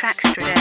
tracks today.